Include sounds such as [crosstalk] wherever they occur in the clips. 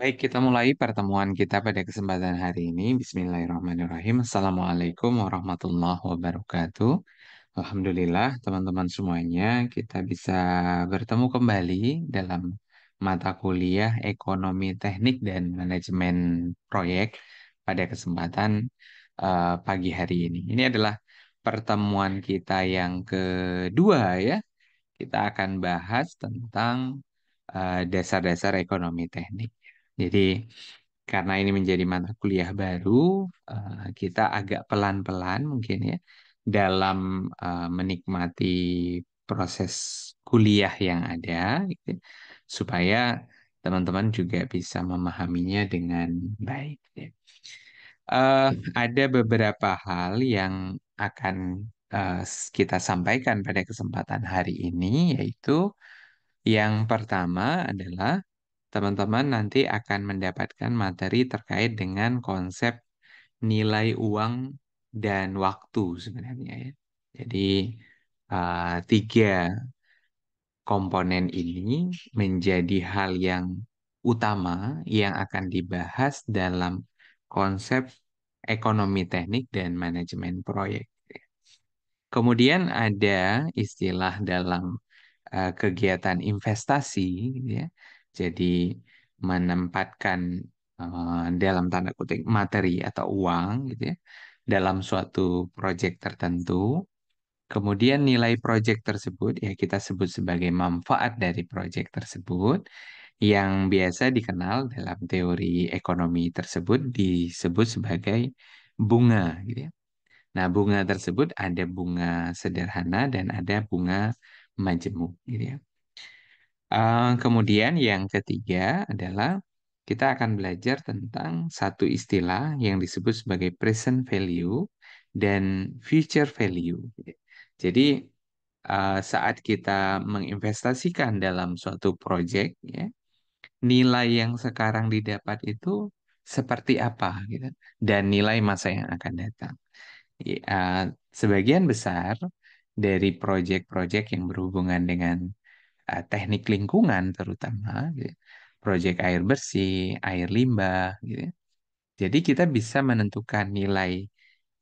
Baik, kita mulai pertemuan kita pada kesempatan hari ini. Bismillahirrahmanirrahim. Assalamualaikum warahmatullahi wabarakatuh. Alhamdulillah, teman-teman semuanya, kita bisa bertemu kembali dalam mata kuliah Ekonomi Teknik dan Manajemen Proyek pada kesempatan eh, pagi hari ini. Ini adalah pertemuan kita yang kedua ya. Kita akan bahas tentang eh, dasar-dasar ekonomi teknik. Jadi, karena ini menjadi mata kuliah baru, eh, kita agak pelan-pelan mungkin ya dalam eh, menikmati proses kuliah yang ada, gitu, ya, supaya teman-teman juga bisa memahaminya dengan baik. Eh, ada beberapa hal yang akan eh, kita sampaikan pada kesempatan hari ini, yaitu yang pertama adalah teman-teman nanti akan mendapatkan materi terkait dengan konsep nilai uang dan waktu sebenarnya ya. Jadi uh, tiga komponen ini menjadi hal yang utama yang akan dibahas dalam konsep ekonomi teknik dan manajemen proyek. Kemudian ada istilah dalam uh, kegiatan investasi, gitu ya. Jadi menempatkan uh, dalam tanda kutip materi atau uang, gitu ya, dalam suatu proyek tertentu. Kemudian nilai proyek tersebut ya kita sebut sebagai manfaat dari proyek tersebut yang biasa dikenal dalam teori ekonomi tersebut disebut sebagai bunga, gitu ya. Nah, bunga tersebut ada bunga sederhana dan ada bunga majemuk, gitu ya. Eh, kemudian yang ketiga adalah kita akan belajar tentang satu istilah yang disebut sebagai present value dan future value. Jadi eh, saat kita menginvestasikan dalam suatu proyek, ya, nilai yang sekarang didapat itu seperti apa, gitu, dan nilai masa yang akan datang. Ya, sebagian besar dari proyek-proyek yang berhubungan dengan uh, teknik lingkungan terutama, gitu, ya, proyek air bersih, air limbah, gitu. ya. Jadi kita bisa menentukan nilai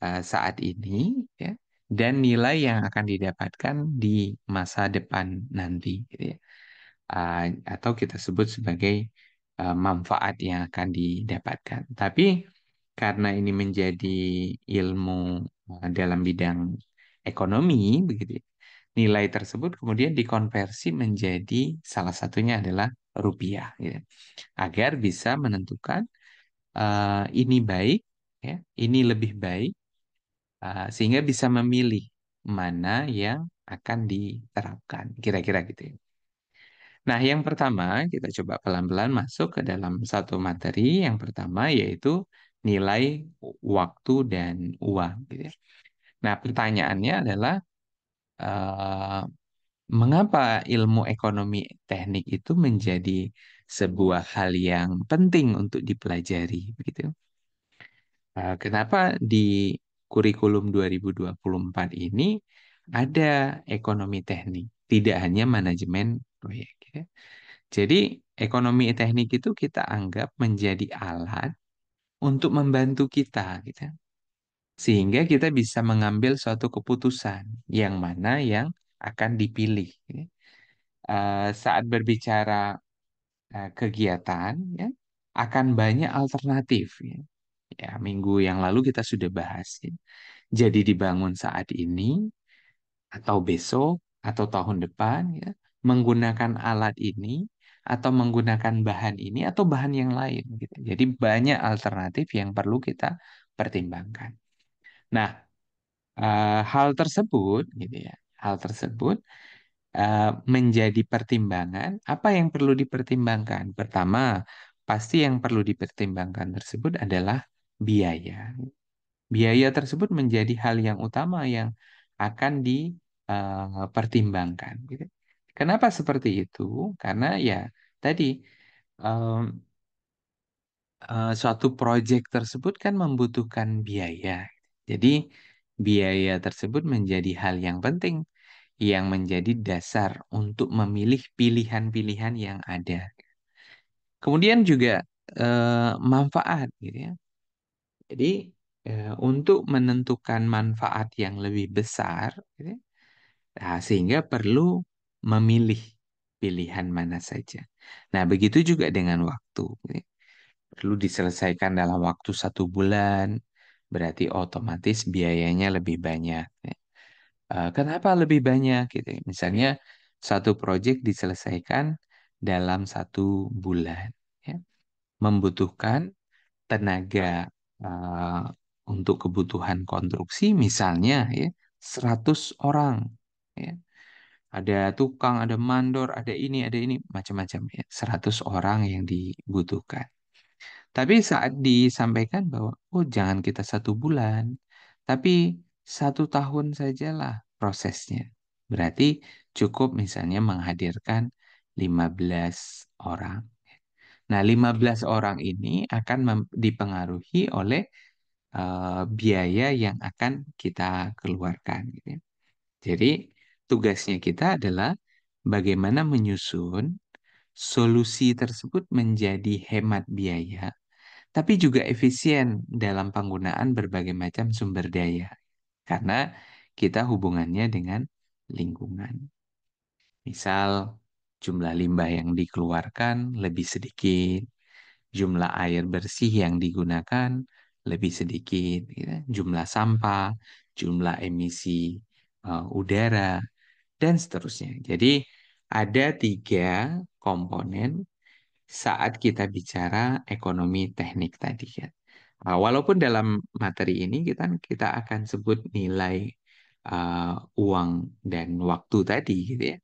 uh, saat ini, ya, dan nilai yang akan didapatkan di masa depan nanti, gitu ya. Uh, atau kita sebut sebagai uh, manfaat yang akan didapatkan. Tapi karena ini menjadi ilmu dalam bidang ekonomi, begitu ya, nilai tersebut kemudian dikonversi menjadi salah satunya adalah rupiah, gitu. Agar bisa menentukan uh, ini baik, ya, ini lebih baik, uh, sehingga bisa memilih mana yang akan diterapkan, kira-kira gitu ya. Nah, yang pertama kita coba pelan-pelan masuk ke dalam satu materi. Yang pertama yaitu nilai waktu dan uang. Gitu ya. Nah, pertanyaannya adalah eh, mengapa ilmu ekonomi teknik itu menjadi sebuah hal yang penting untuk dipelajari, begitu? Eh, kenapa di kurikulum 2024 ini ada ekonomi teknik, tidak hanya manajemen proyek? ya. Jadi ekonomi teknik itu kita anggap menjadi alat untuk membantu kita, gitu. Sehingga kita bisa mengambil suatu keputusan yang mana yang akan dipilih. ya. Eh, saat berbicara eh, kegiatan, ya, akan banyak alternatif. Ya. Ya, minggu yang lalu kita sudah bahas. ya. Jadi dibangun saat ini atau besok atau tahun depan, ya, menggunakan alat ini atau menggunakan bahan ini atau bahan yang lain. Gitu. Jadi banyak alternatif yang perlu kita pertimbangkan. Nah, eh, hal tersebut, gitu ya, hal tersebut eh, menjadi pertimbangan. Apa yang perlu dipertimbangkan? Pertama, pasti yang perlu dipertimbangkan tersebut adalah biaya. Biaya tersebut menjadi hal yang utama yang akan dipertimbangkan. Gitu. Kenapa seperti itu? Karena ya tadi em, eh, suatu proyek tersebut kan membutuhkan biaya. Jadi biaya tersebut menjadi hal yang penting yang menjadi dasar untuk memilih pilihan-pilihan yang ada. Kemudian juga eh, manfaat gitu ya. Jadi eh, untuk menentukan manfaat yang lebih besar, gitu ya, nah, sehingga perlu memilih pilihan mana saja. Nah, begitu juga dengan waktu. gitu ya. Perlu diselesaikan dalam waktu satu bulan, berarti otomatis biayanya lebih banyak. ya. Eh, kenapa lebih banyak gitu? ya? Misalnya satu proyek diselesaikan dalam satu bulan, ya. Membutuhkan tenaga eh, untuk kebutuhan konstruksi misalnya ya 100 orang ya. Ada tukang, ada mandor, ada ini, ada ini macam-macam ya. 100 orang yang dibutuhkan. Tapi saat disampaikan bahwa oh jangan kita satu bulan, tapi satu tahun sajalah prosesnya. Berarti cukup misalnya menghadirkan 15 orang. Nah, 15 orang ini akan dipengaruhi oleh eh, biaya yang akan kita keluarkan. gitu ya. Jadi, tugasnya kita adalah bagaimana menyusun solusi tersebut menjadi hemat biaya, tapi juga efisien dalam penggunaan berbagai macam sumber daya. Karena kita hubungannya dengan lingkungan. Misal, jumlah limbah yang dikeluarkan lebih sedikit, jumlah air bersih yang digunakan lebih sedikit, gitu. Jumlah sampah, jumlah emisi uh, udara, dan seterusnya. Jadi ada tiga komponen saat kita bicara ekonomi teknik tadi kan. Uh, walaupun dalam materi ini kita kita akan sebut nilai uh, uang dan waktu tadi gitu ya.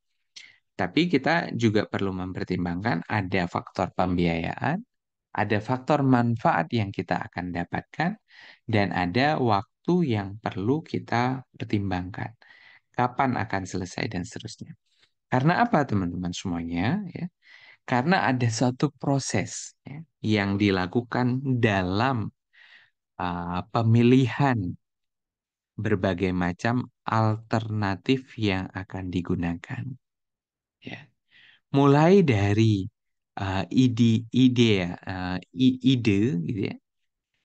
Tapi kita juga perlu mempertimbangkan ada faktor pembiayaan, ada faktor manfaat yang kita akan dapatkan, dan ada waktu yang perlu kita pertimbangkan. Kapan akan selesai dan seterusnya. Karena apa teman-teman semuanya? Ya, karena ada suatu proses ya, yang dilakukan dalam uh, pemilihan berbagai macam alternatif yang akan digunakan. Ya, mulai dari uh, ide ide uh, ide gitu ya,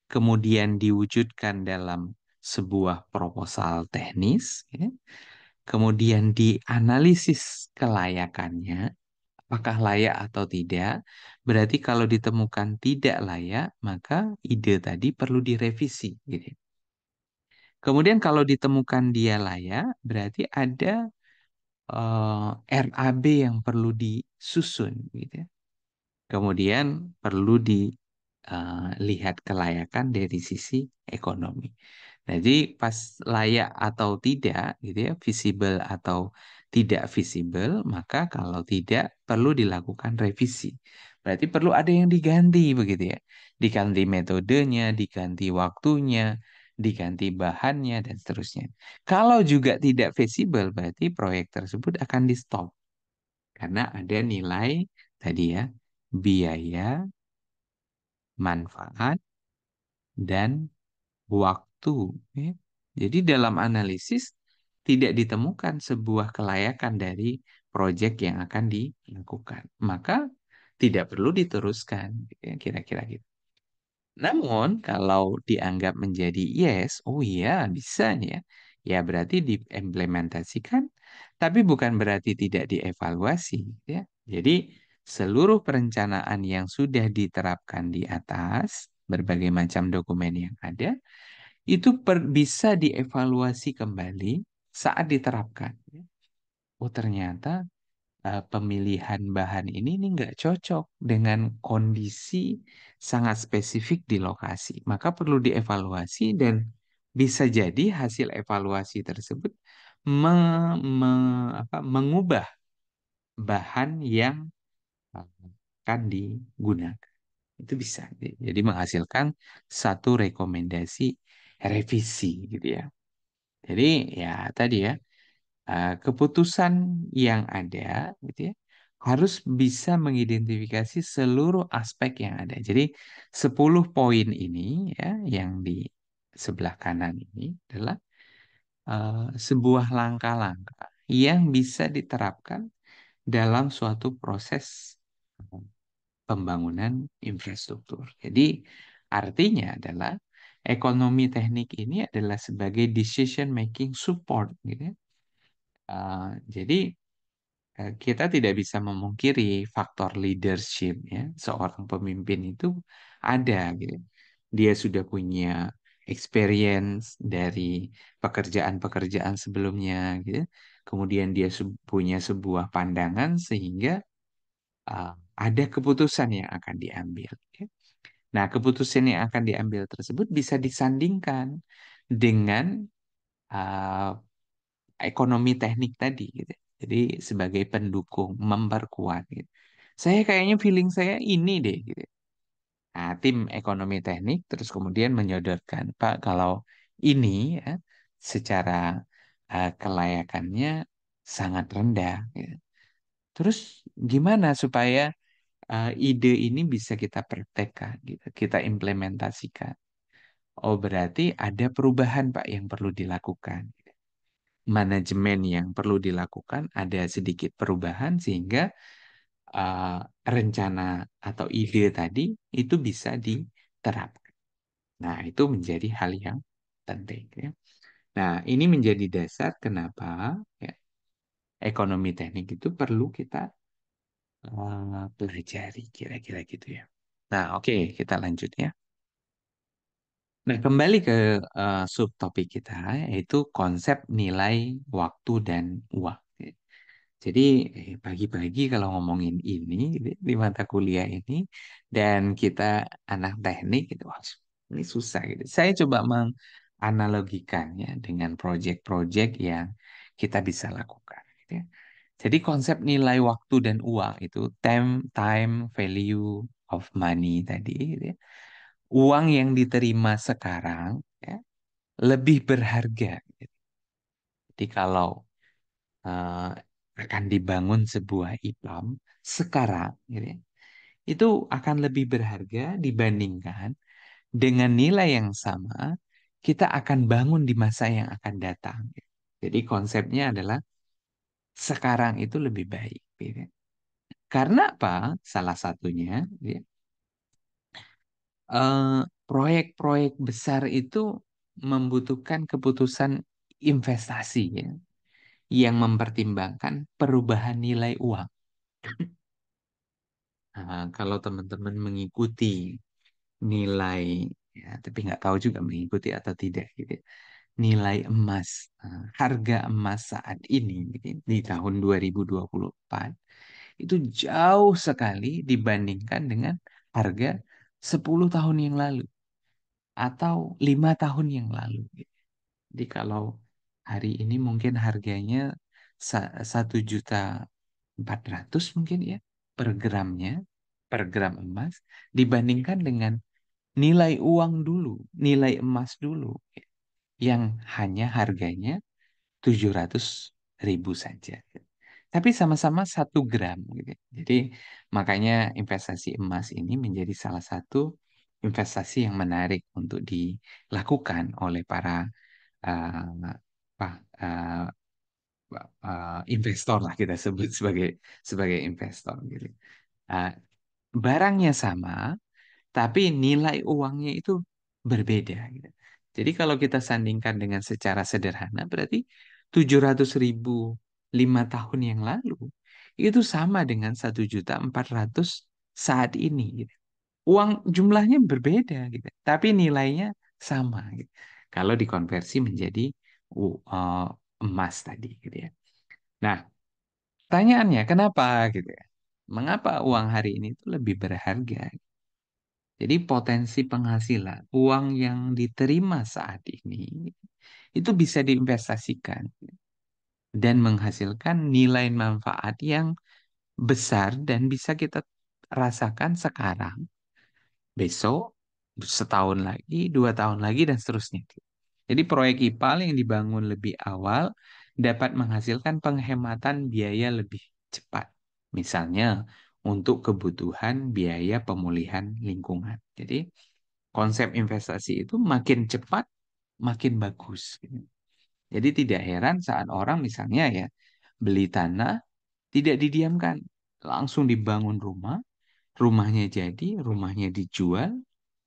kemudian diwujudkan dalam sebuah proposal teknis, ya, kemudian dianalisis kelayakannya, apakah layak atau tidak. Berarti kalau ditemukan tidak layak, maka ide tadi perlu direvisi, gitu. Kemudian kalau ditemukan dia layak, berarti ada eh, RAB yang perlu disusun, gitu. Kemudian perlu dilihat kelayakan dari sisi ekonomi. Jadi pas layak atau tidak, gitu ya, visible atau tidak visible, maka kalau tidak perlu dilakukan revisi. Berarti perlu ada yang diganti begitu ya. Diganti metodenya, diganti waktunya, diganti bahannya dan seterusnya. Kalau juga tidak visible, berarti proyek tersebut akan di stop karena ada nilai tadi ya biaya, manfaat, dan waktu. ya. Jadi dalam analisis tidak ditemukan sebuah kelayakan dari proyek yang akan dilakukan. Maka tidak perlu diteruskan, gitu ya, kira-kira gitu. Namun kalau dianggap menjadi yes, oh iya bisa ya. Ya berarti diimplementasikan, tapi bukan berarti tidak dievaluasi, ya. Jadi seluruh perencanaan yang sudah diterapkan di atas, berbagai macam dokumen yang ada, itu per- bisa dievaluasi kembali saat diterapkan. Oh ternyata eh, pemilihan bahan ini ini nggak cocok dengan kondisi sangat spesifik di lokasi. Maka perlu dievaluasi dan bisa jadi hasil evaluasi tersebut me- me- apa, mengubah bahan yang akan digunakan. Itu bisa. Jadi menghasilkan satu rekomendasi revisi gitu ya. Jadi ya tadi ya eh, keputusan yang ada gitu ya harus bisa mengidentifikasi seluruh aspek yang ada. Jadi 10 poin ini ya yang di sebelah kanan ini adalah eh, sebuah langkah-langkah yang bisa diterapkan dalam suatu proses pembangunan infrastruktur. Jadi artinya adalah ekonomi teknik ini adalah sebagai decision making support gitu ya. Uh, jadi uh, kita tidak bisa memungkiri faktor leadership ya seorang pemimpin itu ada gitu. Dia sudah punya experience dari pekerjaan-pekerjaan sebelumnya gitu. Kemudian dia punya sebuah pandangan sehingga uh, ada keputusan yang akan diambil. Ya. Nah, keputusan yang akan diambil tersebut bisa disandingkan dengan uh, ekonomi teknik tadi, gitu. Jadi sebagai pendukung, memperkuat. Gitu. Saya kayaknya feeling saya ini deh, gitu. Nah, tim ekonomi teknik terus kemudian menyodorkan, Pak, kalau ini ya, secara uh, kelayakannya sangat rendah. Gitu. Terus gimana supaya uh, ide ini bisa kita praktekkan, gitu, kita implementasikan? Oh, berarti ada perubahan, Pak, yang perlu dilakukan. Manajemen yang perlu dilakukan ada sedikit perubahan sehingga uh, rencana atau ide tadi itu bisa diterapkan. Nah, itu menjadi hal yang penting. Ya. Nah, ini menjadi dasar kenapa ya, ekonomi teknik itu perlu kita uh, pelajari, kira-kira gitu ya. Nah, oke, okay, kita lanjut ya. Nah, kembali ke uh, subtopik kita, yaitu konsep nilai waktu dan uang. Jadi eh, pagi-pagi kalau ngomongin ini di mata kuliah ini dan kita anak teknik itu wah, ini susah gitu. Saya coba menganalogikannya dengan proyek-proyek yang kita bisa lakukan. Gitu ya. Jadi konsep nilai waktu dan uang itu time, time, value of money tadi. Gitu ya. Uang yang diterima sekarang ya, lebih berharga. Gitu. Jadi kalau uh, akan dibangun sebuah IPAM sekarang gitu ya, itu akan lebih berharga dibandingkan dengan nilai yang sama kita akan bangun di masa yang akan datang. Jadi konsepnya adalah sekarang itu lebih baik. Gitu. Karena apa? Salah satunya ya, uh, proyek-proyek besar itu membutuhkan keputusan investasi ya yang mempertimbangkan perubahan nilai uang. Nah, kalau teman-teman mengikuti nilai, ya, tapi nggak tahu juga mengikuti atau tidak, gitu. Ya, nilai emas, nah, harga emas saat ini gitu, ya, di tahun 2024 itu jauh sekali dibandingkan dengan harga 10 tahun yang lalu atau lima tahun yang lalu. Gitu. Jadi kalau hari ini mungkin harganya satu juta empat ratus mungkin ya per gramnya per gram emas dibandingkan dengan nilai uang dulu nilai emas dulu yang hanya harganya tujuh ratus ribu saja tapi sama-sama satu gram gitu. jadi makanya investasi emas ini menjadi salah satu investasi yang menarik untuk dilakukan oleh para uh, apa uh, uh, investor lah kita sebut sebagai sebagai investor gitu. Uh, barangnya sama, tapi nilai uangnya itu berbeda. Gitu. Jadi kalau kita sandingkan dengan secara sederhana, berarti 700 ribu lima tahun yang lalu itu sama dengan satu juta empat ratus saat ini. Gitu. Uang jumlahnya berbeda, gitu. tapi nilainya sama. Gitu. Kalau dikonversi menjadi uh, emas tadi, gitu ya. Nah, pertanyaannya kenapa gitu ya? Mengapa uang hari ini itu lebih berharga? Jadi potensi penghasilan uang yang diterima saat ini itu bisa diinvestasikan dan menghasilkan nilai manfaat yang besar dan bisa kita rasakan sekarang, besok, setahun lagi, dua tahun lagi dan seterusnya. Jadi proyek IPAL yang dibangun lebih awal dapat menghasilkan penghematan biaya lebih cepat. Misalnya untuk kebutuhan biaya pemulihan lingkungan. Jadi konsep investasi itu makin cepat makin bagus. Jadi tidak heran saat orang misalnya ya beli tanah tidak didiamkan, langsung dibangun rumah, rumahnya jadi, rumahnya dijual,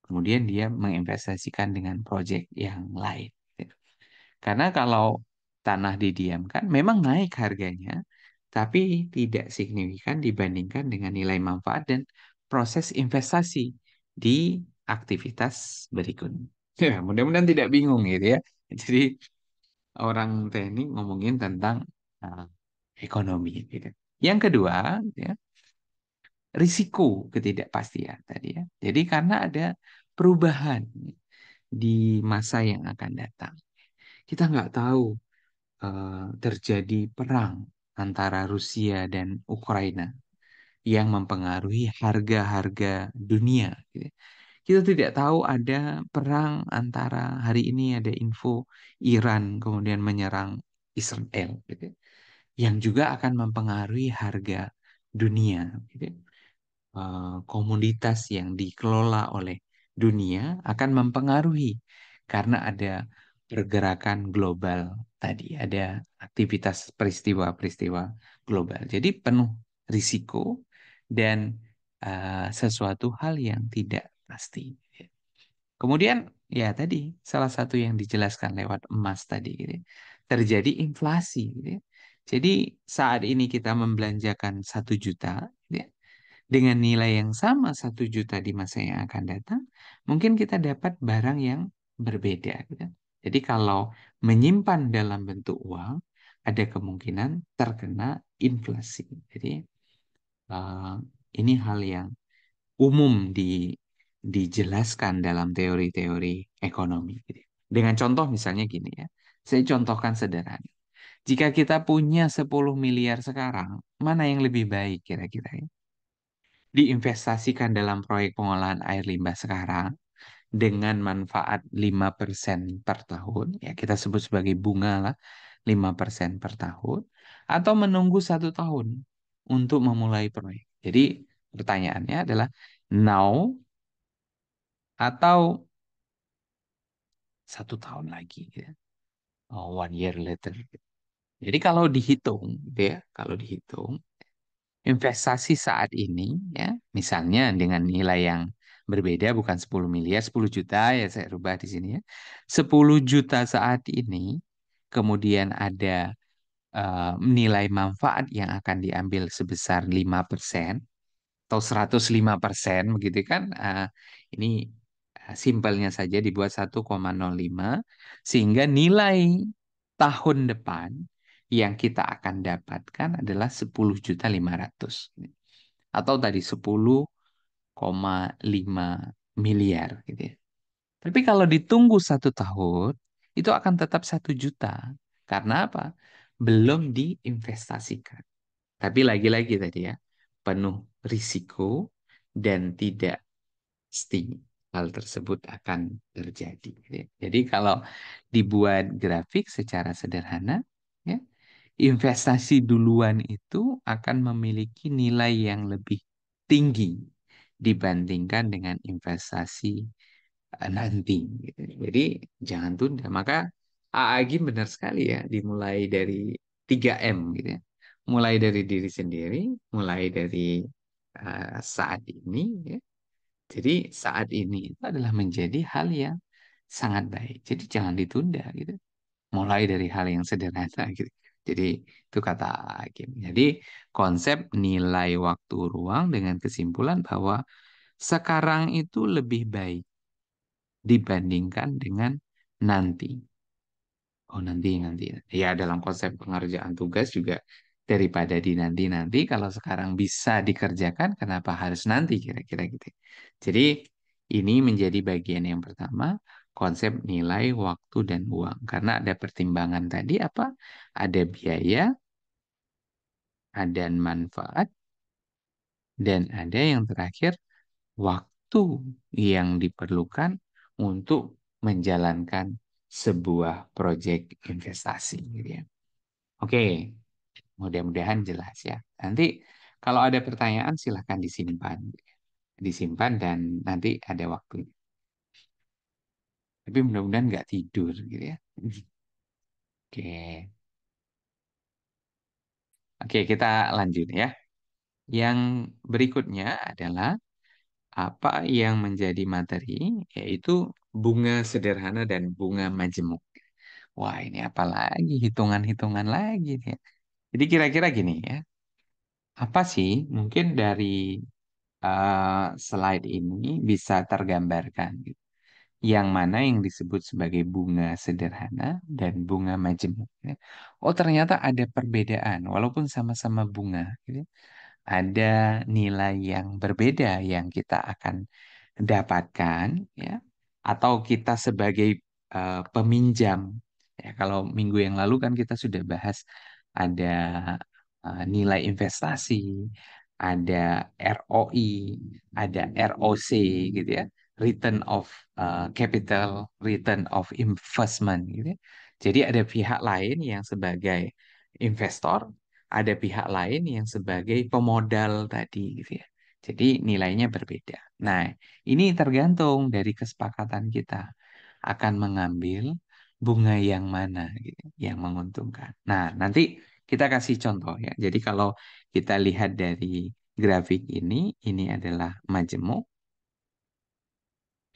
kemudian dia menginvestasikan dengan proyek yang lain. Karena kalau tanah didiamkan, memang naik harganya, tapi tidak signifikan dibandingkan dengan nilai manfaat dan proses investasi di aktivitas berikutnya. Ya, mudah-mudahan tidak bingung gitu ya. [laughs] Jadi orang teknik ngomongin tentang uh, ekonomi gitu. Yang kedua, ya, risiko ketidakpastian tadi ya. Jadi karena ada perubahan di masa yang akan datang. Kita nggak tahu uh, terjadi perang antara Rusia dan Ukraina yang mempengaruhi harga-harga dunia. Gitu. Kita tidak tahu ada perang antara hari ini ada info Iran kemudian menyerang Israel, gitu. yang juga akan mempengaruhi harga dunia. Gitu. Uh, komoditas yang dikelola oleh dunia akan mempengaruhi karena ada pergerakan global tadi, ada aktivitas peristiwa-peristiwa global. Jadi penuh risiko dan uh, sesuatu hal yang tidak pasti. Kemudian ya tadi salah satu yang dijelaskan lewat emas tadi, gitu, terjadi inflasi. Gitu. Jadi saat ini kita membelanjakan satu juta, gitu, dengan nilai yang sama satu juta di masa yang akan datang, mungkin kita dapat barang yang berbeda. Gitu. Jadi kalau menyimpan dalam bentuk uang, ada kemungkinan terkena inflasi. Jadi uh, ini hal yang umum di dijelaskan dalam teori-teori ekonomi. Dengan contoh misalnya gini ya, saya contohkan sederhana. Jika kita punya 10 miliar sekarang, mana yang lebih baik kira-kira ya? Diinvestasikan dalam proyek pengolahan air limbah sekarang dengan manfaat 5% per tahun, ya kita sebut sebagai bunga lah, 5% per tahun, atau menunggu satu tahun untuk memulai proyek. Jadi pertanyaannya adalah now atau satu tahun lagi ya. Oh, one year later. Jadi kalau dihitung, gitu ya, kalau dihitung investasi saat ini ya, misalnya dengan nilai yang berbeda bukan 10 miliar, 10 juta ya saya rubah di sini ya. 10 juta saat ini kemudian ada uh, nilai manfaat yang akan diambil sebesar 5% atau 105% begitu kan. Uh, ini simpelnya saja dibuat 1,05 sehingga nilai tahun depan yang kita akan dapatkan adalah 10.500 atau tadi 10,5 miliar gitu ya. Tapi kalau ditunggu satu tahun itu akan tetap satu juta karena apa? Belum diinvestasikan. Tapi lagi-lagi tadi ya penuh risiko dan tidak pasti hal tersebut akan terjadi. Jadi kalau dibuat grafik secara sederhana, ya, investasi duluan itu akan memiliki nilai yang lebih tinggi dibandingkan dengan investasi eh, nanti. Gitu. Jadi jangan tunda. Maka AAG benar sekali ya, dimulai dari 3M gitu ya. Mulai dari diri sendiri, mulai dari uh, saat ini, ya, jadi saat ini itu adalah menjadi hal yang sangat baik. Jadi jangan ditunda gitu. Mulai dari hal yang sederhana gitu. Jadi itu kata Hakim. Jadi konsep nilai waktu ruang dengan kesimpulan bahwa sekarang itu lebih baik dibandingkan dengan nanti. Oh nanti nanti. Ya dalam konsep pengerjaan tugas juga daripada di nanti-nanti kalau sekarang bisa dikerjakan kenapa harus nanti kira-kira gitu. Jadi ini menjadi bagian yang pertama konsep nilai waktu dan uang karena ada pertimbangan tadi apa? Ada biaya, ada manfaat dan ada yang terakhir waktu yang diperlukan untuk menjalankan sebuah proyek investasi gitu ya. Oke, Mudah-mudahan jelas ya. Nanti kalau ada pertanyaan silahkan disimpan. Disimpan dan nanti ada waktu. Tapi mudah-mudahan nggak tidur gitu ya. Oke. Oke, kita lanjut ya. Yang berikutnya adalah apa yang menjadi materi yaitu bunga sederhana dan bunga majemuk. Wah, ini apa lagi? Hitungan-hitungan lagi nih. Jadi kira-kira gini ya. Apa sih mungkin dari eh, slide ini bisa tergambarkan gitu. Yang mana yang disebut sebagai bunga sederhana dan bunga majemuk. ya. Oh, ternyata ada perbedaan walaupun sama-sama bunga. gitu ada nilai yang berbeda yang kita akan dapatkan ya atau kita sebagai eh, peminjam ya kalau minggu yang lalu kan kita sudah bahas ada eh, nilai investasi ada ROI ada ROC gitu ya return of eh, capital return of investment gitu ya. Jadi ada pihak lain yang sebagai investor ada pihak lain yang sebagai pemodal tadi gitu ya. Jadi nilainya berbeda. Nah, ini tergantung dari kesepakatan kita akan mengambil bunga yang mana gitu, yang menguntungkan. Nah, nanti kita kasih contoh ya. Jadi kalau kita lihat dari grafik ini, ini adalah majemuk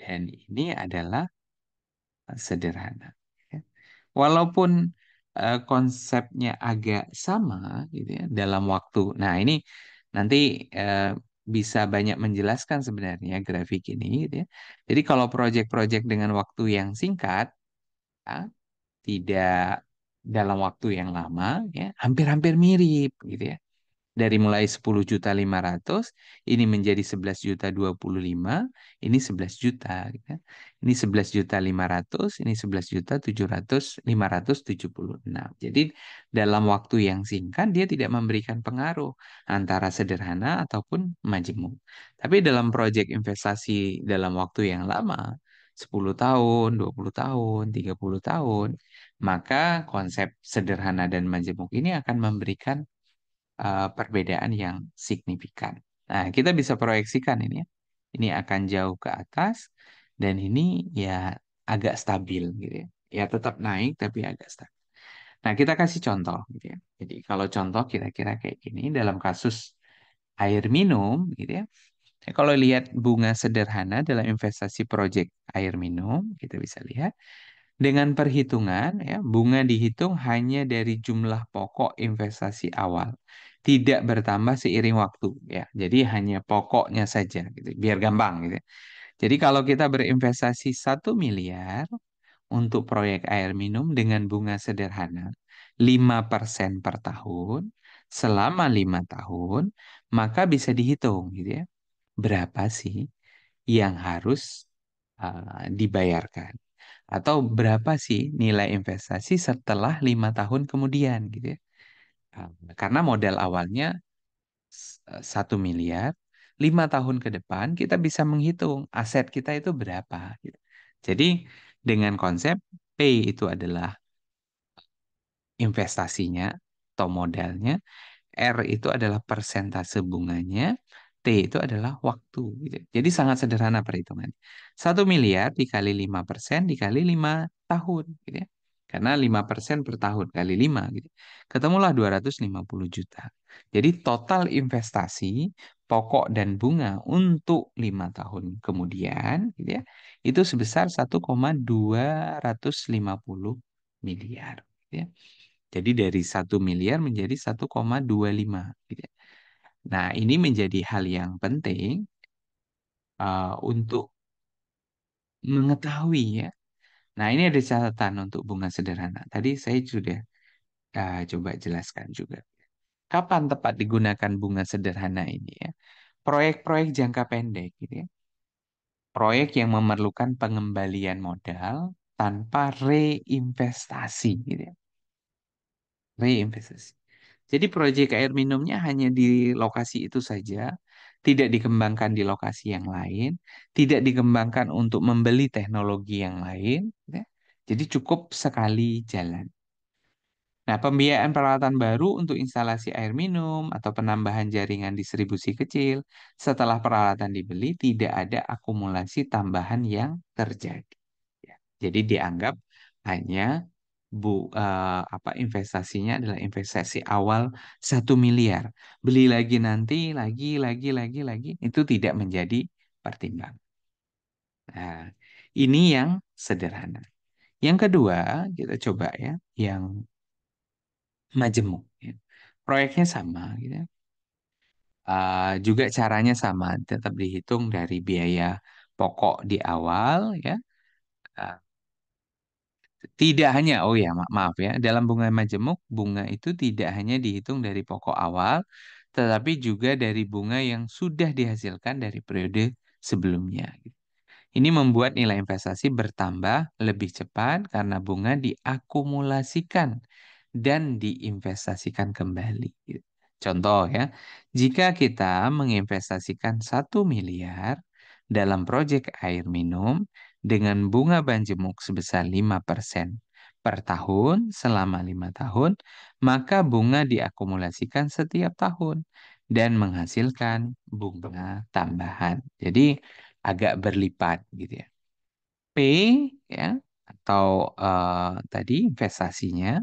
dan ini adalah sederhana. ya. Walaupun eh, konsepnya agak sama gitu ya dalam waktu. Nah, ini nanti eh, bisa banyak menjelaskan sebenarnya grafik ini gitu ya. Jadi kalau proyek-proyek dengan waktu yang singkat ya, tidak dalam waktu yang lama ya, hampir-hampir mirip gitu ya dari mulai 10 juta 500 ini menjadi 11 juta 25 ini 11 juta gitu kan. ini 11 juta 500 ini 11 juta 700 576 jadi dalam waktu yang singkat dia tidak memberikan pengaruh antara sederhana ataupun majemuk tapi dalam proyek investasi dalam waktu yang lama 10 tahun, 20 tahun, 30 tahun, maka konsep sederhana dan majemuk ini akan memberikan uh, perbedaan yang signifikan. Nah, kita bisa proyeksikan ini ya. Ini akan jauh ke atas dan ini ya agak stabil gitu ya. Ya tetap naik tapi agak stabil. Nah, kita kasih contoh gitu ya. Jadi kalau contoh kira-kira kayak gini dalam kasus air minum gitu ya. Ya, kalau lihat bunga sederhana dalam investasi proyek air minum, kita bisa lihat dengan perhitungan, ya, bunga dihitung hanya dari jumlah pokok investasi awal, tidak bertambah seiring waktu, ya. Jadi hanya pokoknya saja, gitu, biar gampang, gitu. Jadi kalau kita berinvestasi satu miliar untuk proyek air minum dengan bunga sederhana, 5% per tahun, selama lima tahun, maka bisa dihitung, gitu ya, berapa sih yang harus uh, dibayarkan atau berapa sih nilai investasi setelah lima tahun kemudian gitu ya. Uh, Karena modal awalnya uh, satu miliar, lima tahun ke depan kita bisa menghitung aset kita itu berapa. gitu. Jadi dengan konsep P itu adalah investasinya atau modalnya, R itu adalah persentase bunganya, T itu adalah waktu. gitu. Jadi sangat sederhana perhitungan. Satu miliar dikali 5% dikali 5 tahun. Gitu ya. Karena 5% per tahun kali 5. Gitu. Ketemulah 250 juta. Jadi total investasi pokok dan bunga untuk 5 tahun kemudian gitu ya, itu sebesar 1,250 miliar. Gitu ya. Jadi dari satu miliar menjadi 1,25 gitu ya. Nah, ini menjadi hal yang penting uh, untuk mengetahui ya. Nah, ini ada catatan untuk bunga sederhana. Tadi saya sudah uh, coba jelaskan juga. Kapan tepat digunakan bunga sederhana ini ya? Proyek-proyek jangka pendek gitu ya. Proyek yang memerlukan pengembalian modal tanpa reinvestasi gitu ya. Reinvestasi. Jadi proyek air minumnya hanya di lokasi itu saja, tidak dikembangkan di lokasi yang lain, tidak dikembangkan untuk membeli teknologi yang lain. ya. Jadi cukup sekali jalan. Nah, pembiayaan peralatan baru untuk instalasi air minum atau penambahan jaringan distribusi kecil setelah peralatan dibeli tidak ada akumulasi tambahan yang terjadi. Ya, Jadi dianggap hanya bu eh, apa investasinya adalah investasi awal satu miliar. Beli lagi nanti, lagi, lagi, lagi, lagi itu tidak menjadi pertimbangan. Nah, ini yang sederhana. Yang kedua, kita coba ya, yang majemuk. Ya. Proyeknya sama, gitu. Uh, juga caranya sama, tetap dihitung dari biaya pokok di awal, ya. Uh, tidak hanya, oh ya, ma maaf ya, dalam bunga majemuk, bunga itu tidak hanya dihitung dari pokok awal, tetapi juga dari bunga yang sudah dihasilkan dari periode sebelumnya. Ini membuat nilai investasi bertambah lebih cepat karena bunga diakumulasikan dan diinvestasikan kembali. Contoh ya, jika kita menginvestasikan satu miliar dalam proyek air minum dengan bunga banjemuk sebesar 5% per tahun selama lima tahun, maka bunga diakumulasikan setiap tahun dan menghasilkan bunga tambahan. Jadi agak berlipat gitu ya. P ya atau uh, tadi investasinya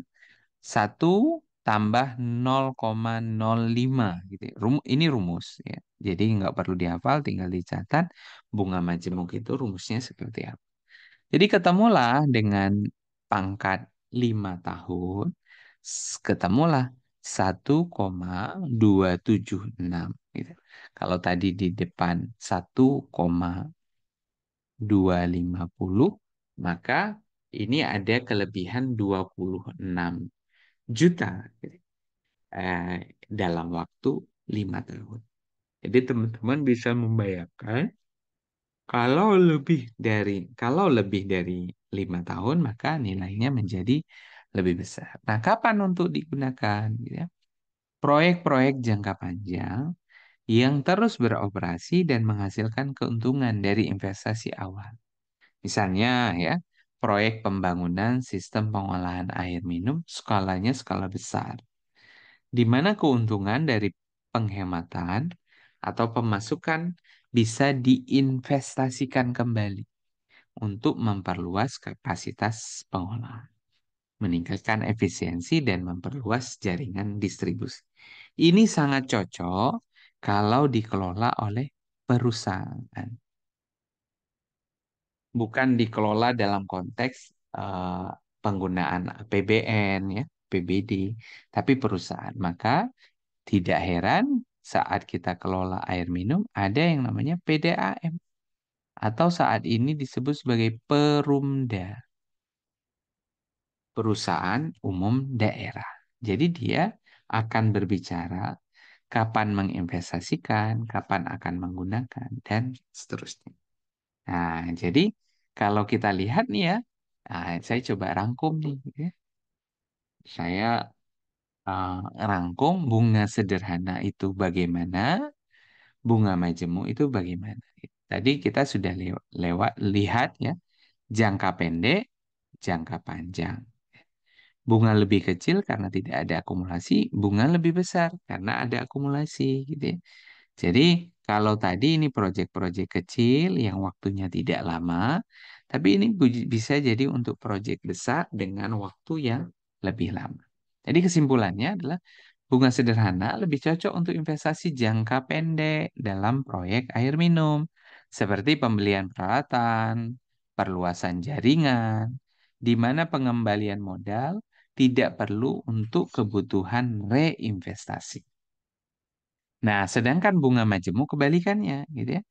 1 tambah 0,05 gitu ya. Ini rumus ya. Jadi nggak perlu dihafal, tinggal dicatat bunga majemuk itu rumusnya seperti apa. Jadi ketemulah dengan pangkat 5 tahun, ketemulah 1,276 gitu. Kalau tadi di depan 1,250, maka ini ada kelebihan 26 juta gitu. eh, dalam waktu 5 tahun. Jadi teman-teman bisa membayangkan kalau lebih dari kalau lebih dari lima tahun maka nilainya menjadi lebih besar. Nah, kapan untuk digunakan? Gitu ya? Proyek-proyek jangka panjang yang terus beroperasi dan menghasilkan keuntungan dari investasi awal. Misalnya ya, proyek pembangunan sistem pengolahan air minum skalanya skala besar. Di mana keuntungan dari penghematan atau pemasukan bisa diinvestasikan kembali untuk memperluas kapasitas pengolahan meningkatkan efisiensi dan memperluas jaringan distribusi. Ini sangat cocok kalau dikelola oleh perusahaan. Bukan dikelola dalam konteks uh, penggunaan APBN ya, PBD, tapi perusahaan. Maka tidak heran saat kita kelola air minum ada yang namanya PDAM atau saat ini disebut sebagai perumda perusahaan umum daerah. Jadi dia akan berbicara kapan menginvestasikan, kapan akan menggunakan, dan seterusnya. Nah, jadi kalau kita lihat nih ya, nah, saya coba rangkum nih. Ya. Saya uh, rangkum bunga sederhana itu bagaimana, bunga majemu itu bagaimana. Tadi kita sudah lewat, lewat lihat ya, jangka pendek, jangka panjang. Bunga lebih kecil karena tidak ada akumulasi, bunga lebih besar karena ada akumulasi gitu ya. Jadi kalau tadi ini proyek-proyek kecil yang waktunya tidak lama, tapi ini bisa jadi untuk proyek besar dengan waktu yang lebih lama. Jadi kesimpulannya adalah bunga sederhana lebih cocok untuk investasi jangka pendek dalam proyek air minum, seperti pembelian peralatan, perluasan jaringan, di mana pengembalian modal tidak perlu untuk kebutuhan reinvestasi. Nah, sedangkan bunga majemuk kebalikannya, gitu ya.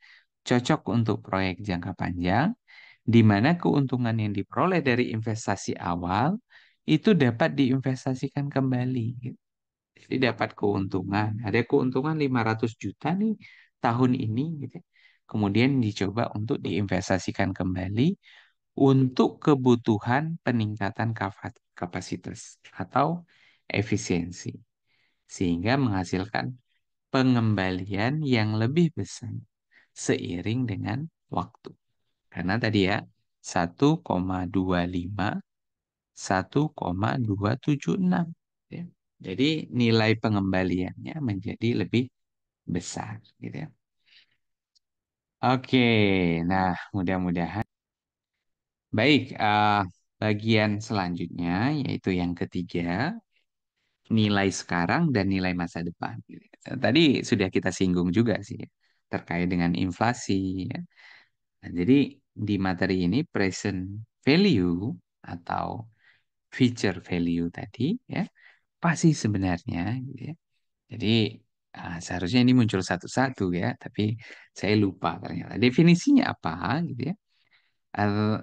Cocok untuk proyek jangka panjang, di mana keuntungan yang diperoleh dari investasi awal itu dapat diinvestasikan kembali. Gitu. Jadi dapat keuntungan. Ada keuntungan 500 juta nih tahun ini, gitu. Kemudian dicoba untuk diinvestasikan kembali untuk kebutuhan peningkatan kapasitas atau efisiensi, sehingga menghasilkan pengembalian yang lebih besar seiring dengan waktu. Karena tadi ya, 1,25 1,276 ya. Jadi nilai pengembaliannya menjadi lebih besar gitu ya. Oke, nah mudah-mudahan Baik, uh, bagian selanjutnya yaitu yang ketiga, nilai sekarang dan nilai masa depan. Tadi sudah kita singgung juga sih. terkait dengan inflasi. Ya. Nah, jadi di materi ini present value atau future value tadi ya apa sih sebenarnya gitu ya. Jadi ah, seharusnya ini muncul satu-satu ya, tapi saya lupa ternyata definisinya apa gitu ya. Eh,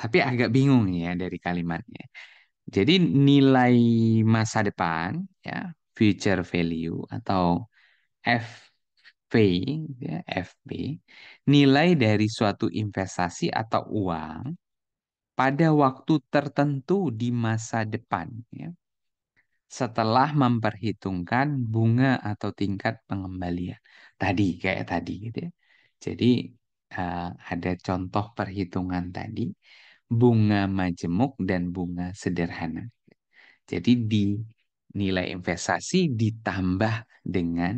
tapi agak bingung ya dari kalimatnya. Jadi nilai masa depan ya, future value atau FV ya, FB, nilai dari suatu investasi atau uang pada waktu tertentu di masa depan ya. Setelah memperhitungkan bunga atau tingkat pengembalian. Tadi kayak tadi gitu ya. Jadi eh, ada contoh perhitungan tadi bunga majemuk dan bunga sederhana. Jadi di nilai investasi ditambah dengan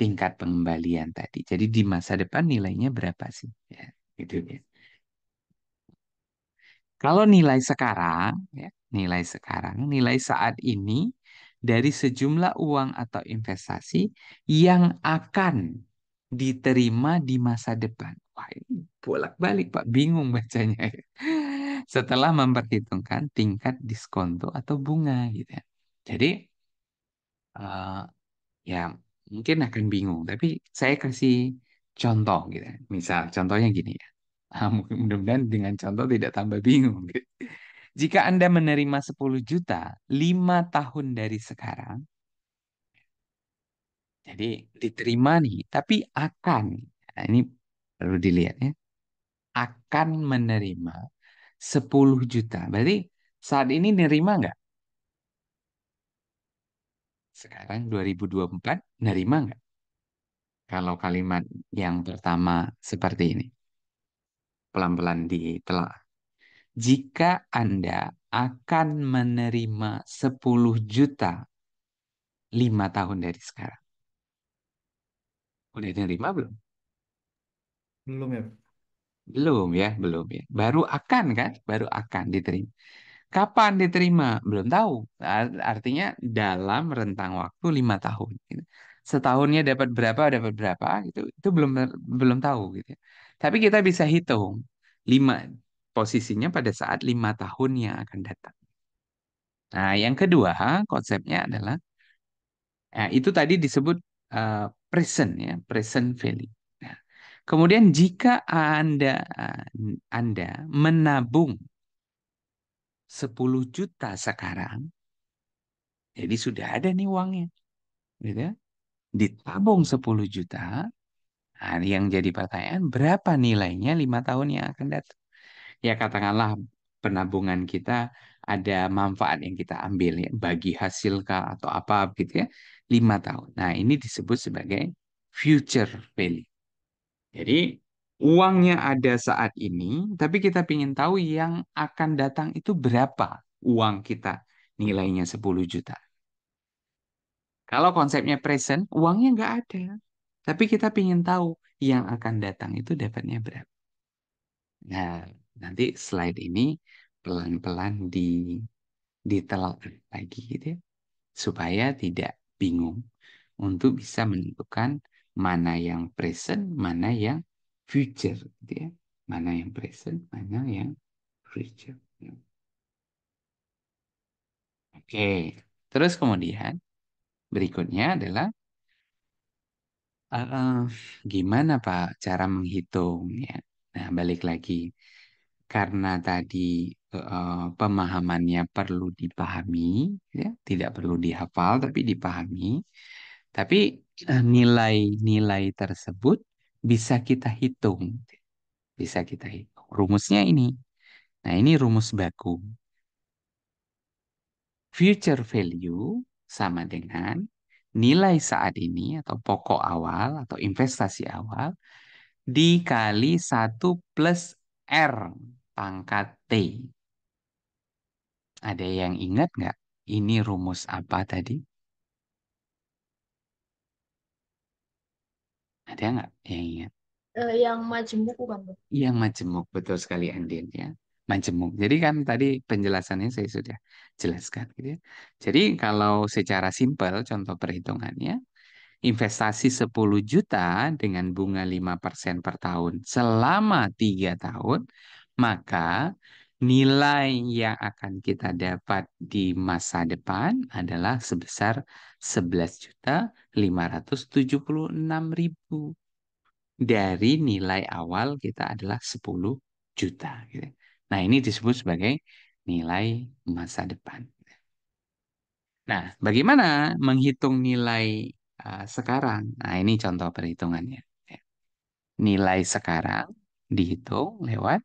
tingkat pengembalian tadi. Jadi di masa depan nilainya berapa sih? Ya, gitu ya. Kalau nilai sekarang, ya, nilai sekarang, nilai saat ini dari sejumlah uang atau investasi yang akan diterima di masa depan. Wah, bolak-balik Pak, bingung bacanya. Setelah memperhitungkan tingkat diskonto atau bunga gitu ya. Jadi eh, ya mungkin akan bingung, tapi saya kasih contoh gitu. ya. Misal contohnya gini ya. Ah, Mudah-mudahan dengan contoh tidak tambah bingung. Jika Anda menerima 10 juta 5 tahun dari sekarang, jadi diterima nih, tapi akan, nah, ini perlu dilihat ya, akan menerima 10 juta. Berarti saat ini nerima nggak? Sekarang 2024, nerima nggak? Kalau kalimat yang pertama seperti ini. Pelan-pelan ditelah. Jika Anda akan menerima 10 juta 5 tahun dari sekarang. Udah nerima belum? Belum ya? Belum ya, belum ya. Baru akan kan? Baru akan diterima. Kapan diterima? Belum tahu. Ar- Artinya dalam rentang waktu lima tahun. gitu. Setahunnya dapat berapa, dapat berapa, gitu. Itu belum belum tahu gitu. Tapi kita bisa hitung lima posisinya pada saat lima tahun yang akan datang. Nah, yang kedua konsepnya adalah Nah, itu tadi disebut uh, present ya, present value. Nah, kemudian jika Anda Anda menabung 10 juta sekarang, jadi sudah ada nih uangnya, gitu ya. Ditabung 10 juta, nah, yang jadi pertanyaan berapa nilainya lima tahun yang akan datang? Ya katakanlah penabungan kita ada manfaat yang kita ambil ya, bagi hasil kah atau apa gitu ya, lima tahun. Nah ini disebut sebagai future value. Jadi uangnya ada saat ini, tapi kita ingin tahu yang akan datang itu berapa uang kita nilainya 10 juta. Kalau konsepnya present, uangnya nggak ada. Tapi kita ingin tahu yang akan datang itu dapatnya berapa. Nah, nanti slide ini pelan-pelan di ditelaah lagi gitu ya, supaya tidak bingung untuk bisa menentukan mana yang present, mana yang future gitu ya. Mana yang present, mana yang future. Oke. Terus kemudian berikutnya adalah eh, gimana Pak cara menghitung ya. Nah, balik lagi karena tadi eh, pemahamannya perlu dipahami ya, tidak perlu dihafal tapi dipahami. Tapi eh, nilai-nilai tersebut bisa kita hitung. Bisa kita hitung. Rumusnya ini. Nah, ini rumus baku. Future value sama dengan nilai saat ini atau pokok awal atau investasi awal dikali 1 plus R pangkat T. Ada yang ingat nggak? Ini rumus apa tadi? Ada nggak yang ingat? Eh, yang majemuk bukan Bu? Yang majemuk, betul sekali Andin ya. Majemuk. Jadi kan tadi penjelasannya saya sudah jelaskan gitu ya. Jadi kalau secara simpel contoh perhitungannya investasi 10 juta dengan bunga 5% per tahun selama 3 tahun, maka nilai yang akan kita dapat di masa depan adalah sebesar 11 juta 576 ribu. Dari nilai awal kita adalah 10 juta. gitu. Nah, ini disebut sebagai nilai masa depan. Nah, bagaimana menghitung nilai uh, sekarang? Nah, ini contoh perhitungannya. Ya. Nilai sekarang dihitung lewat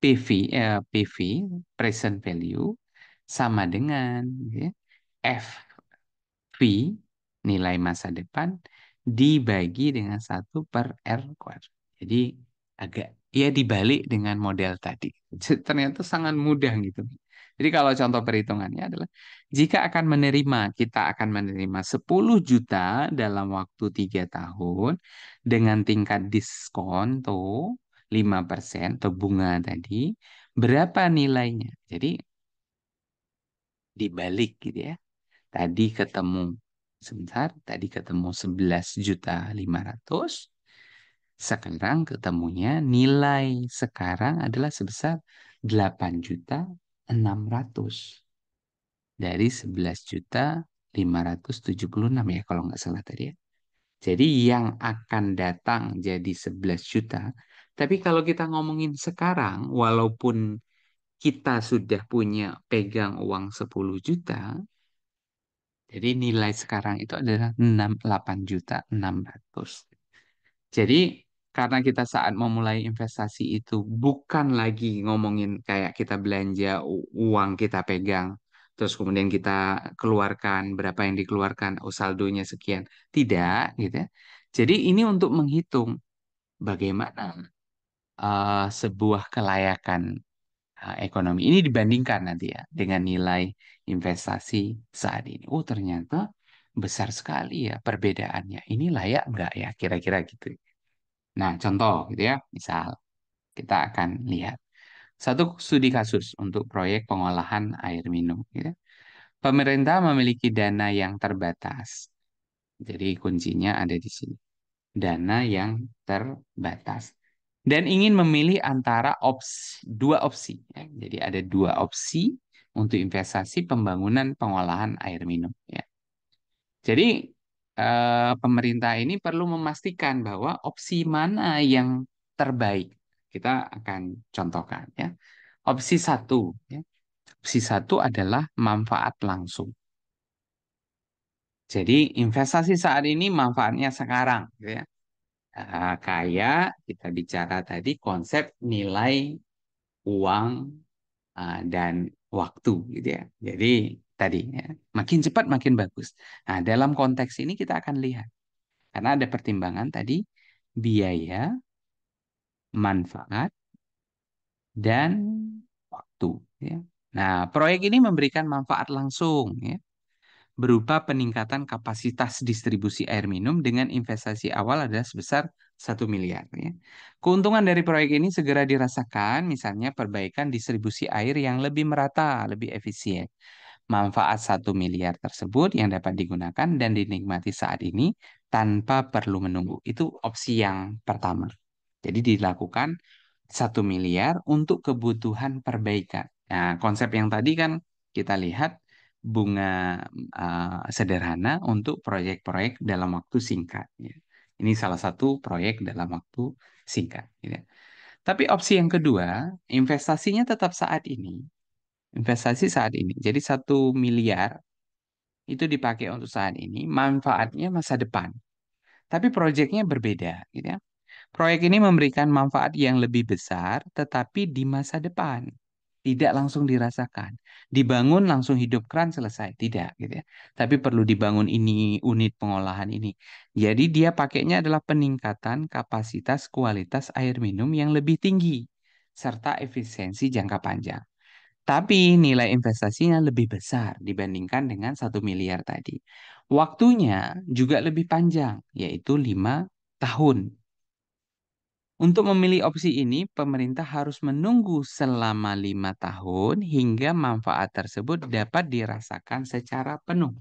PV, eh, PV present value sama dengan ya, FV nilai masa depan dibagi dengan satu per R kuadrat. Jadi agak ya dibalik dengan model tadi. Ternyata sangat mudah gitu. Jadi kalau contoh perhitungannya adalah jika akan menerima, kita akan menerima 10 juta dalam waktu tiga tahun dengan tingkat diskon tuh 5% atau bunga tadi, berapa nilainya? Jadi dibalik gitu ya. Tadi ketemu sebentar, tadi ketemu 11 juta 500, sekarang ketemunya nilai sekarang adalah sebesar 8 juta 600 dari 11 juta 576 ya kalau nggak salah tadi ya. Jadi yang akan datang jadi 11 juta. Tapi kalau kita ngomongin sekarang, walaupun kita sudah punya pegang uang 10 juta, jadi nilai sekarang itu adalah 6, 8 juta 600. Jadi karena kita saat memulai investasi itu bukan lagi ngomongin kayak kita belanja uang kita pegang, terus kemudian kita keluarkan berapa yang dikeluarkan, oh saldonya sekian. Tidak, gitu ya. Jadi ini untuk menghitung bagaimana uh, sebuah kelayakan uh, ekonomi ini dibandingkan nanti ya dengan nilai investasi saat ini. Oh ternyata besar sekali ya perbedaannya. Ini layak nggak ya kira-kira gitu. Nah, contoh gitu ya, misal kita akan lihat satu studi kasus untuk proyek pengolahan air minum. Gitu. Pemerintah memiliki dana yang terbatas. Jadi kuncinya ada di sini. Dana yang terbatas. Dan ingin memilih antara opsi, dua opsi. Ya. Jadi ada dua opsi untuk investasi pembangunan pengolahan air minum. Ya. Jadi eh, pemerintah ini perlu memastikan bahwa opsi mana yang terbaik. Kita akan contohkan ya. Opsi satu, ya. opsi satu adalah manfaat langsung. Jadi investasi saat ini manfaatnya sekarang, gitu ya. Nah, kayak kita bicara tadi konsep nilai uang uh, dan waktu, gitu ya. Jadi tadi. Ya. Makin cepat makin bagus. Nah, dalam konteks ini kita akan lihat. Karena ada pertimbangan tadi biaya, manfaat, dan waktu. Ya. Nah, proyek ini memberikan manfaat langsung ya, berupa peningkatan kapasitas distribusi air minum dengan investasi awal adalah sebesar 1 miliar. Ya. Keuntungan dari proyek ini segera dirasakan, misalnya perbaikan distribusi air yang lebih merata, lebih efisien manfaat satu miliar tersebut yang dapat digunakan dan dinikmati saat ini tanpa perlu menunggu. Itu opsi yang pertama. Jadi dilakukan satu miliar untuk kebutuhan perbaikan. Nah, konsep yang tadi kan kita lihat bunga uh, sederhana untuk proyek-proyek dalam waktu singkat. Ya. Ini salah satu proyek dalam waktu singkat. Ya. Tapi opsi yang kedua, investasinya tetap saat ini, investasi saat ini. Jadi satu miliar itu dipakai untuk saat ini, manfaatnya masa depan. Tapi proyeknya berbeda, gitu ya. Proyek ini memberikan manfaat yang lebih besar, tetapi di masa depan tidak langsung dirasakan. Dibangun langsung hidup keran selesai, tidak, gitu ya. Tapi perlu dibangun ini unit pengolahan ini. Jadi dia pakainya adalah peningkatan kapasitas kualitas air minum yang lebih tinggi serta efisiensi jangka panjang. Tapi nilai investasinya lebih besar dibandingkan dengan satu miliar tadi. Waktunya juga lebih panjang, yaitu lima tahun. Untuk memilih opsi ini, pemerintah harus menunggu selama lima tahun hingga manfaat tersebut dapat dirasakan secara penuh.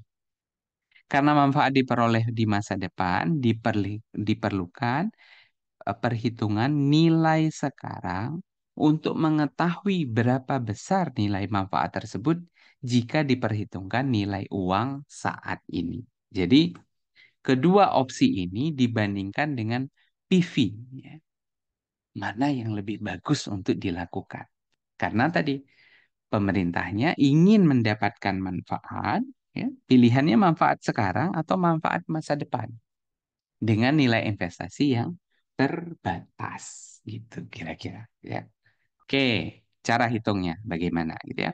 Karena manfaat diperoleh di masa depan, diperlukan eh, perhitungan nilai sekarang untuk mengetahui berapa besar nilai manfaat tersebut jika diperhitungkan nilai uang saat ini. Jadi, kedua opsi ini dibandingkan dengan PV. ya. Mana yang lebih bagus untuk dilakukan? Karena tadi pemerintahnya ingin mendapatkan manfaat, ya, pilihannya manfaat sekarang atau manfaat masa depan dengan nilai investasi yang terbatas, gitu kira-kira. Ya, oke, cara hitungnya bagaimana, gitu ya?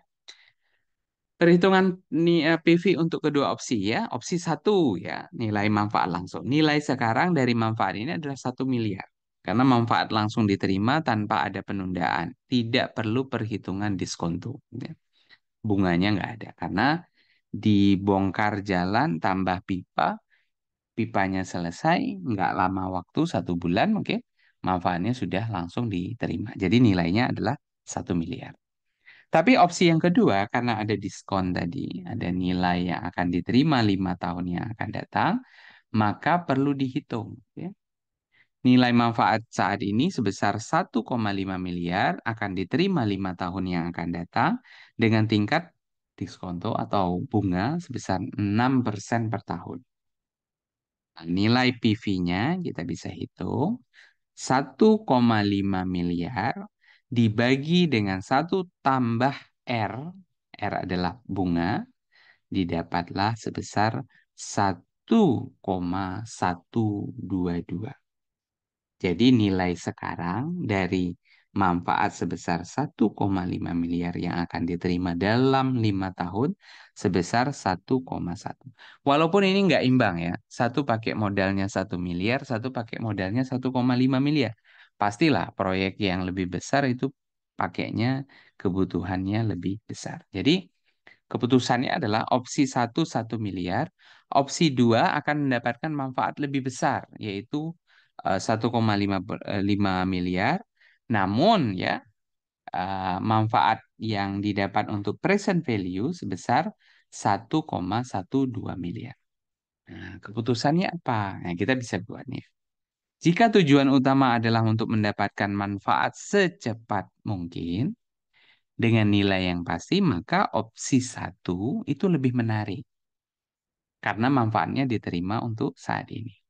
Perhitungan eh, PV untuk kedua opsi ya. Opsi satu ya, nilai manfaat langsung. Nilai sekarang dari manfaat ini adalah satu miliar. Karena manfaat langsung diterima tanpa ada penundaan. Tidak perlu perhitungan diskonto. ya. Bunganya nggak ada. Karena dibongkar jalan tambah pipa, pipanya selesai, nggak lama waktu, satu bulan mungkin, manfaatnya sudah langsung diterima. Jadi nilainya adalah satu miliar. Tapi opsi yang kedua, karena ada diskon tadi, ada nilai yang akan diterima lima tahun yang akan datang, maka perlu dihitung. ya. Nilai manfaat saat ini sebesar 1,5 miliar akan diterima lima tahun yang akan datang dengan tingkat diskonto atau bunga sebesar 6% per tahun. Nah, nilai PV-nya kita bisa hitung 1,5 miliar dibagi dengan 1 tambah R, R adalah bunga, didapatlah sebesar 1,122. Jadi nilai sekarang dari manfaat sebesar 1,5 miliar yang akan diterima dalam lima tahun sebesar 1,1. Walaupun ini nggak imbang ya, satu pakai modalnya 1 miliar, satu pakai modalnya 1,5 miliar. Pastilah proyek yang lebih besar itu pakainya kebutuhannya lebih besar. Jadi keputusannya adalah opsi 1 1 miliar, opsi 2 akan mendapatkan manfaat lebih besar yaitu eh, 1,5 miliar. Namun ya eh, manfaat yang didapat untuk present value sebesar 1,12 miliar. Nah, keputusannya apa? Nah, kita bisa buatnya. Jika tujuan utama adalah untuk mendapatkan manfaat secepat mungkin dengan nilai yang pasti, maka opsi satu itu lebih menarik. Karena manfaatnya diterima untuk saat ini.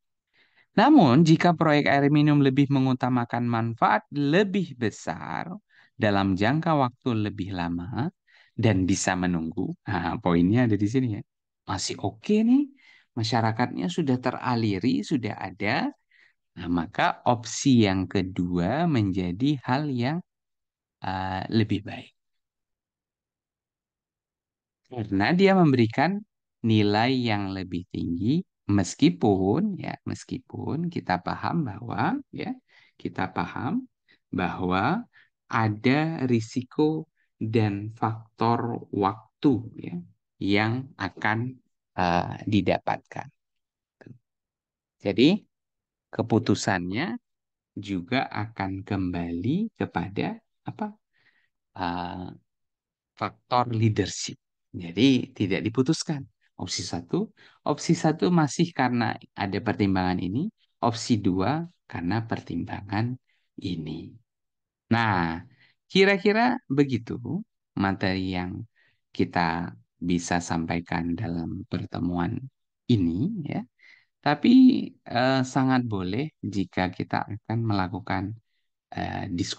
Namun, jika proyek air minum lebih mengutamakan manfaat lebih besar dalam jangka waktu lebih lama dan bisa menunggu, nah, poinnya ada di sini ya. Masih oke nih, masyarakatnya sudah teraliri, sudah ada. Nah, maka opsi yang kedua menjadi hal yang uh, lebih baik. Karena dia memberikan nilai yang lebih tinggi meskipun ya meskipun kita paham bahwa ya kita paham bahwa ada risiko dan faktor waktu ya yang akan uh, didapatkan. Jadi keputusannya juga akan kembali kepada apa uh, faktor leadership. Jadi tidak diputuskan. Opsi satu, opsi satu masih karena ada pertimbangan ini, opsi dua karena pertimbangan ini. Nah, kira-kira begitu materi yang kita bisa sampaikan dalam pertemuan ini ya. Tapi eh, sangat boleh jika kita akan melakukan eh, diskusi